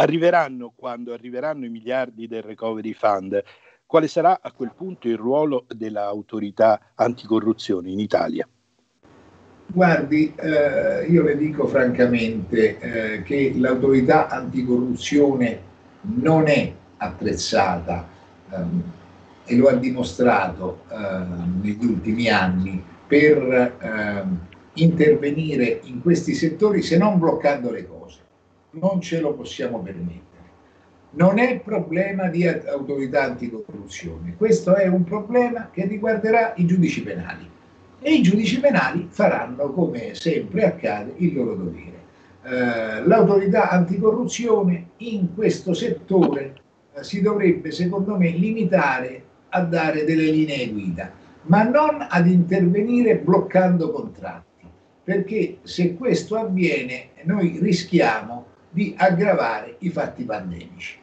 arriveranno quando arriveranno i miliardi del recovery fund. Quale sarà a quel punto il ruolo dell'autorità anticorruzione in Italia? Guardi, eh, io le dico francamente eh, che l'autorità anticorruzione non è attrezzata ehm, e lo ha dimostrato eh, negli ultimi anni per ehm, intervenire in questi settori se non bloccando le cose. Non ce lo possiamo permettere. Non è problema di autorità anticorruzione, questo è un problema che riguarderà i giudici penali e i giudici penali faranno, come sempre accade, il loro dovere. Eh, l'autorità anticorruzione in questo settore eh, si dovrebbe, secondo me, limitare a dare delle linee guida, ma non ad intervenire bloccando contratti, perché se questo avviene noi rischiamo di aggravare i fatti pandemici.